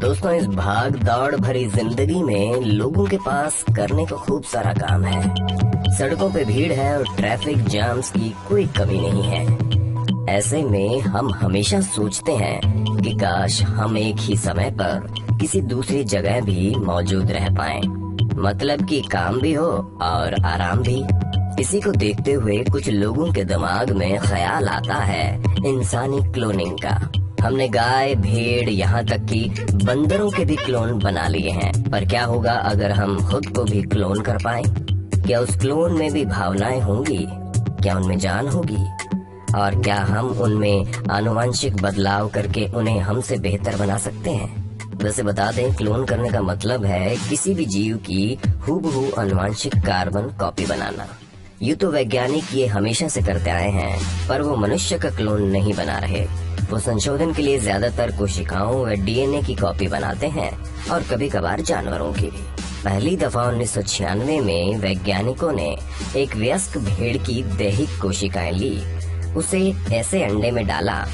दोस्तों, इस भाग दौड़ भरी ज़िंदगी में लोगों के पास करने को खूब सारा काम है। सड़कों पे भीड़ है और ट्रैफ़िक जाम्स की कोई कमी नहीं है। ऐसे में हम हमेशा सोचते हैं कि काश हम एक ही समय पर किसी दूसरी जगह भी मौजूद रह पाए। मतलब कि काम भी हो और आराम भी। इसी को देखते हुए कुछ लोगों के दिमाग में ख्याल आता है इंसानी क्लोनिंग का। हमने गाय, भेड़ यहाँ तक कि बंदरों के भी क्लोन बना लिए हैं। पर क्या होगा अगर हम खुद को भी क्लोन कर पाए? क्या उस क्लोन में भी भावनाएँ होंगी? क्या उनमें जान होगी? और क्या हम उनमें आनुवंशिक बदलाव करके उन्हें हमसे बेहतर बना सकते हैं? वैसे बता दें, क्लोन करने का मतलब है किसी भी जीव की हूबहू अनुवांशिक कार्बन कॉपी बनाना। यूँ तो वैज्ञानिक ये हमेशा से करते आए हैं, पर वो मनुष्य का क्लोन नहीं बना रहे। वो संशोधन के लिए ज़्यादातर कोशिकाओं व डीएनए की कॉपी बनाते हैं और कभी कभार जानवरों की भी। पहली दफ़ा उन्नीस सौ छियानवे में वैज्ञानिकों ने एक व्यस्क भेड़ की दैहिक कोशिकाएँ ली। उसे ऐसे अंडे में डाला,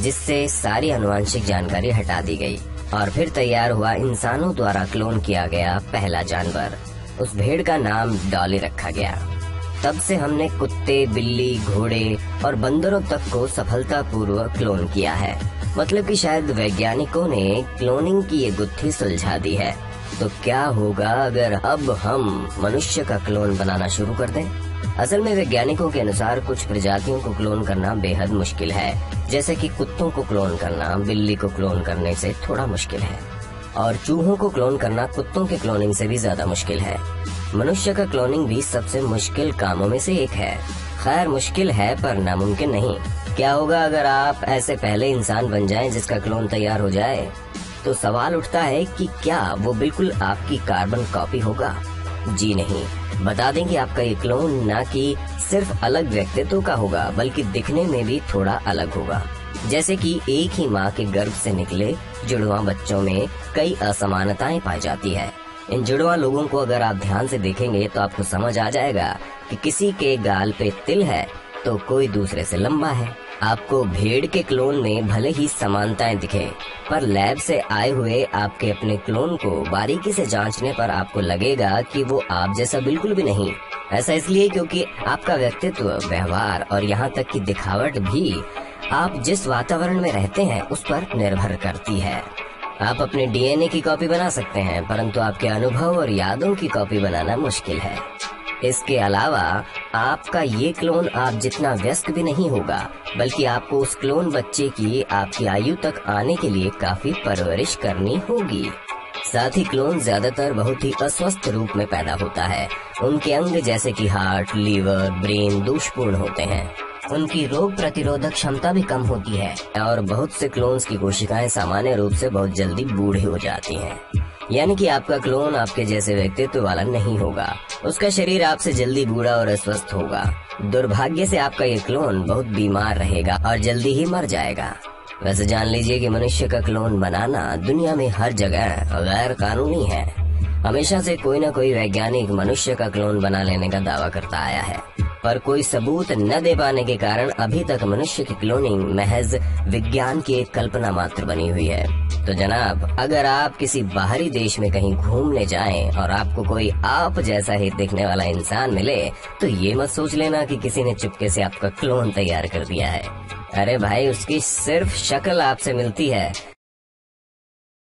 जिससे सारी अनुवांशिक जानकारी हटा दी गई और फिर तैयार हुआ इंसानों द्वारा क्लोन किया गया पहला जानवर। उस भेड़ का नाम डॉली रखा गया। तब से हमने कुत्ते, बिल्ली, घोड़े और बंदरों तक को सफलता पूर्वक क्लोन किया है। मतलब कि शायद वैज्ञानिकों ने क्लोनिंग की ये गुत्थी सुलझा दी है। तो क्या होगा अगर अब हम मनुष्य का क्लोन बनाना शुरू कर दें? असल में वैज्ञानिकों के अनुसार कुछ प्रजातियों को क्लोन करना बेहद मुश्किल है। जैसे कि कुत्तों को क्लोन करना, बिल्ली को क्लोन करने से थोड़ा मुश्किल है। और चूहों को क्लोन करना कुत्तों के क्लोनिंग से भी ज़्यादा मुश्किल है। मनुष्य का क्लोनिंग भी सबसे मुश्किल कामों में से एक है। खैर, मुश्किल है, पर नामुमकिन नहीं। क्या होगा अगर आप ऐसे पहले इंसान बन जाएँ जिसका क्लोन तैयार हो जाए? तो सवाल उठता है कि क्या वो बिल्कुल आपकी कार्बन कॉपी होगा? जी नहीं। बता दें कि आपका ये क्लोन न कि सिर्फ़ अलग व्यक्तित्व का होगा, बल्कि दिखने में भी थोड़ा अलग होगा। जैसे कि एक ही माँ के गर्भ से निकले जुड़वा बच्चों में कई असमानताएँ पाई जाती है। इन जुड़वा लोगों को अगर आप ध्यान से देखेंगे तो आपको समझ आ जाएगा कि किसी के गाल पे तिल है तो कोई दूसरे से लंबा है। आपको भेड़ के क्लोन में भले ही समानताएँ दिखे, पर लैब से आए हुए आपके अपने क्लोन को बारीकी से जांचने पर आपको लगेगा कि वो आप जैसा बिल्कुल भी नहीं। ऐसा इसलिए क्योंकि आपका व्यक्तित्व, व्यवहार और यहाँ तक की दिखावट भी आप जिस वातावरण में रहते हैं, उस पर निर्भर करती है। आप अपने डीएनए की कॉपी बना सकते हैं, परंतु आपके अनुभव और यादों की कॉपी बनाना मुश्किल है। इसके अलावा, आपका ये क्लोन आप जितना व्यस्त भी नहीं होगा, बल्कि आपको उस क्लोन बच्चे की आपकी आयु तक आने के लिए काफ़ी परवरिश करनी होगी। साथ ही क्लोन ज़्यादातर बहुत ही अस्वस्थ रूप में पैदा होता है। उनके अंग जैसे कि हार्ट, लीवर, ब्रेन दोषपूर्ण होते हैं। उनकी रोग प्रतिरोधक क्षमता भी कम होती है और बहुत से क्लोन्स की कोशिकाएँ सामान्य रूप से बहुत जल्दी बूढ़े हो जाती हैं। यानी कि आपका क्लोन आपके जैसे व्यक्तित्व वाला नहीं होगा। उसका शरीर आपसे जल्दी बूढ़ा और अस्वस्थ होगा। दुर्भाग्य से आपका ये क्लोन बहुत बीमार रहेगा और जल्दी ही मर जाएगा। वैसे जान लीजिए कि मनुष्य का क्लोन बनाना दुनिया में हर जगह गैर कानूनी है। हमेशा से कोई न कोई वैज्ञानिक मनुष्य का क्लोन बना लेने का दावा करता आया है। पर कोई सबूत न दे पाने के कारण अभी तक मनुष्य की क्लोनिंग महज विज्ञान की एक कल्पना मात्र बनी हुई है। तो जनाब, अगर आप किसी बाहरी देश में कहीं घूमने जाएँ और आपको कोई आप जैसा ही दिखने वाला इंसान मिले तो ये मत सोच लेना कि किसी ने चुपके से आपका क्लोन तैयार कर दिया है। अरे भाई, उसकी सिर्फ़ शक्ल आपसे मिलती है।